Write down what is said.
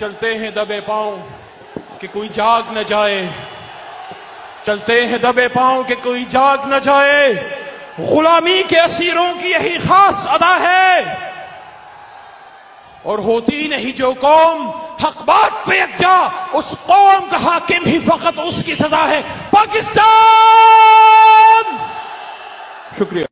चलते हैं दबे पाँव कि कोई जाग न जाए। चलते हैं दबे पाँव कि कोई जाग न जाए। गुलामी के असीरों की यही खास अदा है। और होती नहीं जो कौम, हक बात पे यकजा उस कौम का हाकिम ही फकत उसकी सजा है। पाकिस्तान! शुक्रिया।